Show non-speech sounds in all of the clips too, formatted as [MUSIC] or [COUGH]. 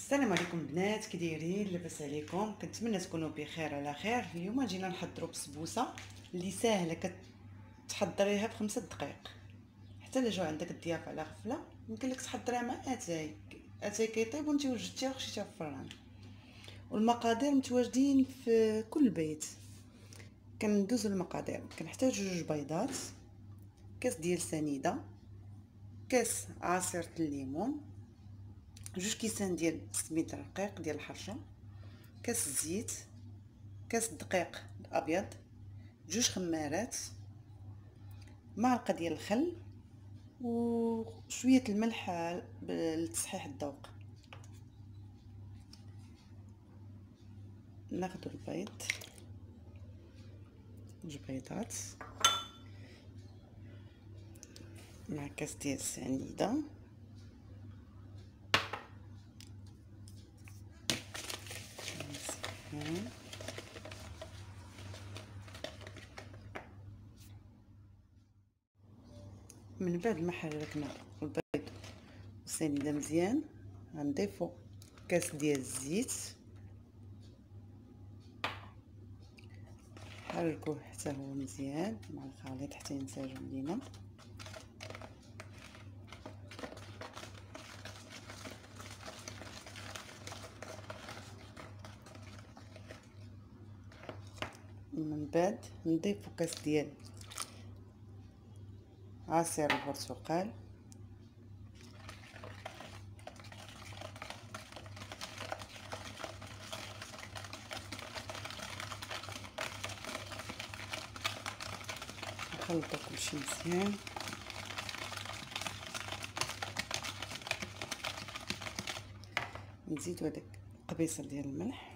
السلام عليكم بنات كي دايرين لاباس عليكم؟ كنتمنى تكونوا بخير على خير. اليوم جينا نحضروا بسبوسة اللي ساهلة كتحضريها في خمسة دقائق. حتى إلا جاو عندك الضيافه على غفلة يمكن لك تحضريها مع اتاي اتاي كيطيب وانت وجدتيها وخشيتيها في الفران والمقادير متواجدين في كل بيت. كندوزو المقادير. كنحتاج جوج بيضات كاس ديال سنيدة كاس عصير الليمون جوج كيسان ديال السميد رقيق ديال الحرشة كاس الزيت كاس الدقيق الأبيض جوج خمارات معلقة ديال الخل وشويه الملح لتصحيح الذوق. ناخذ البيض جوج بيضات مع كاس ديال السنيده من بعد ما حركنا البيض والسنيده مزيان غنضيفو كاس ديال الزيت. حركوه حتى هو مزيان مع الخليط حتى ينسجم لينا من بعد نضيفو كاس ديال عصير البرتقال. نخلطو كلشي مزيان. نزيدو هذاك قبيصة ديال الملح.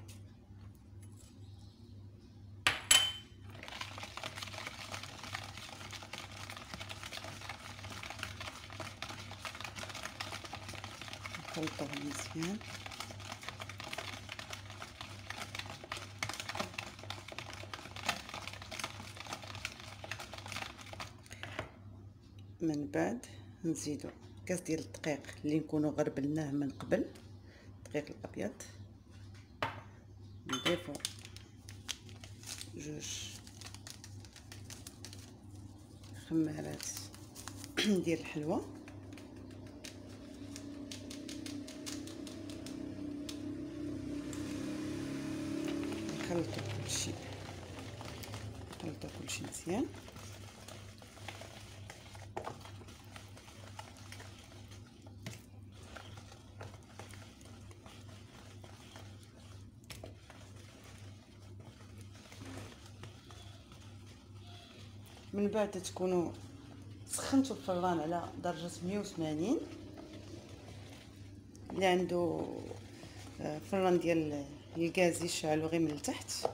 نخلطوه مزيان من بعد نزيدو كاس ديال الدقيق اللي نكونوا غربلناه من قبل. الدقيق الأبيض. نضيفو جوج خمارات [COUGHS] ديال الحلوة. نخلطو كلشي نخلطو كلشي مزيان. من بعد تكونوا سخنتوا الفران على درجة 180 اللي عنده فران ديال الغاز يشعلو غير من التحت.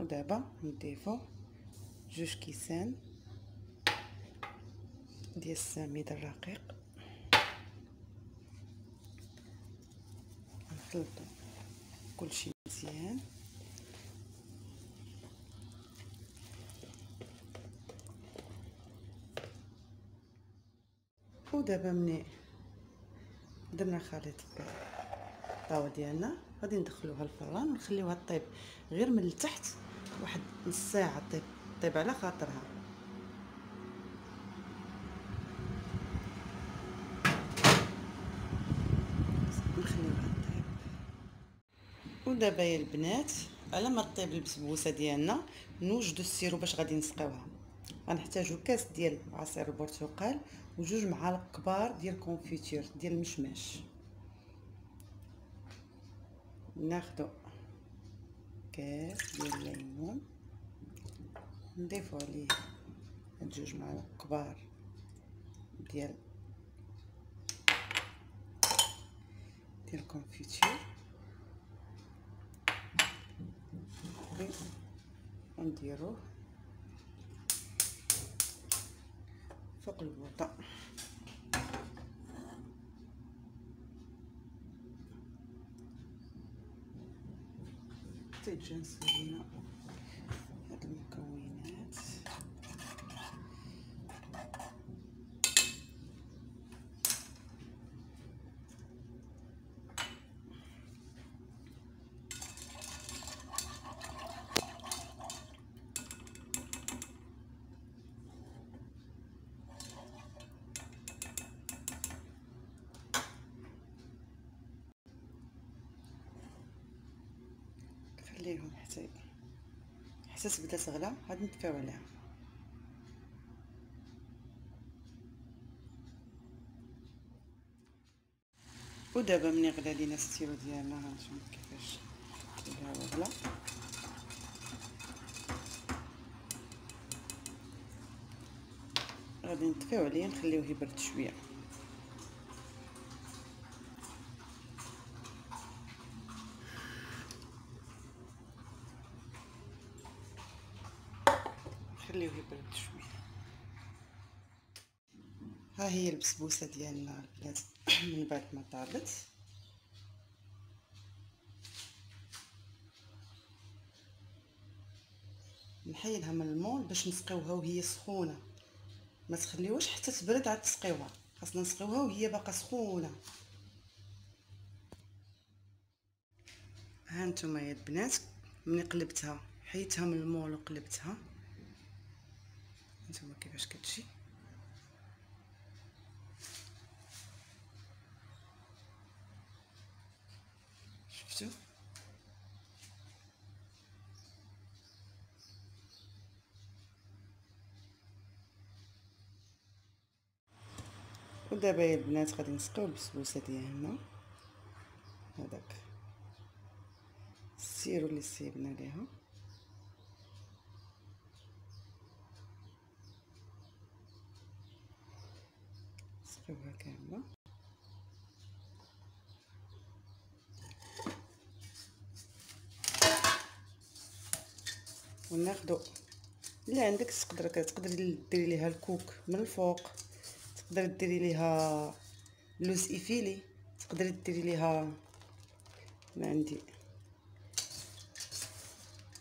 ودابا نضيفو جوج كيسان ديال السميد الرقيق. نخلطو كلشي مزيان. ودابا ملي درنا خليط الطاوة ديالنا. غادي ندخلوها الفران ونخليوها طيب غير من التحت واحد نص ساعة طيب طيب على خاطرها. نخليوها طيب. ودابا يا البنات على ما طيب البسبوسة ديالنا نوجدوا ال sirop باش غادي نسقيوها. غنحتاجو كاس ديال عصير البرتقال وجوج معالق كبار ديال confiture ديال المشماش ناخدو كاس ديال الليمون نضيفو عليه هاد جوج معالق كبار ديال ديال الكونفيتير ونديروه. فوق البوطة. حتى لينا هاد المكونات خليهم حتى حتى تبدا تغلى عاد نطفيو عليها. ودابا ملي غلا لينا الستيرو ديالنا هانتوما كيفاش ها غلا غادي نطفيو عليه نخليوه يبرد شوية نخليوه يبرد شوية ها هي البسبوسة ديالنا البنات؟ [CLEARS THROAT] من بعد ما طابت. نحيدها من المول باش نسقيوها وهي سخونة. ما تخليوش حتى تبرد عاد تسقيوها. خاصنا نسقيوها وهي باقا سخونة. ها نتوما يا البنات ملي قلبتها حيدتها من المول وقلبتها. نتوما كيفاش كتجي. شفتوا ودابا يا البنات غادي نسقيو البسبوسه ديالنا هذاك السيرو اللي سيبنا ليها. نسقيوها كاملة. وناخدو. اللي عندك تقدر تقدري ديري ليها الكوك من الفوق تقدري ديري ليها لوز effilées تقدري ديري ليها ما عندي.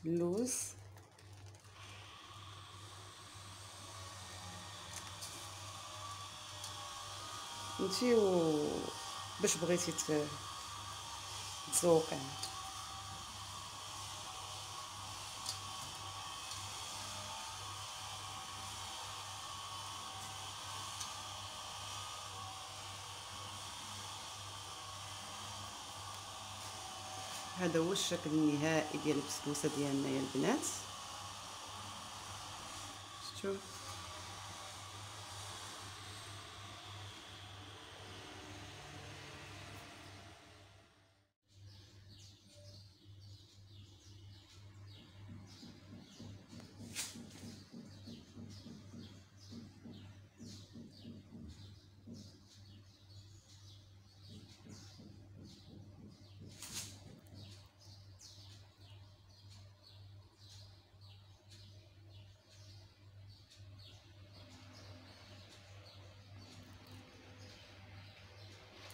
اللوز انتي و باش بغيتي تذوقي. هذا هو الشكل النهائي ديال البسبوسة ديالنا يا البنات. شفتوا؟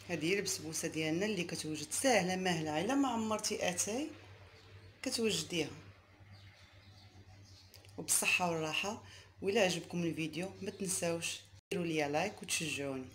هذه هي البسبوسة ديالنا اللي كتوجد ساهلة ماهلة إلا ما عمرتي آتاي كتوجديها. وبالصحة والراحة وإلا عجبكم الفيديو ما تنساوش ديروا لي like وتشجعوني.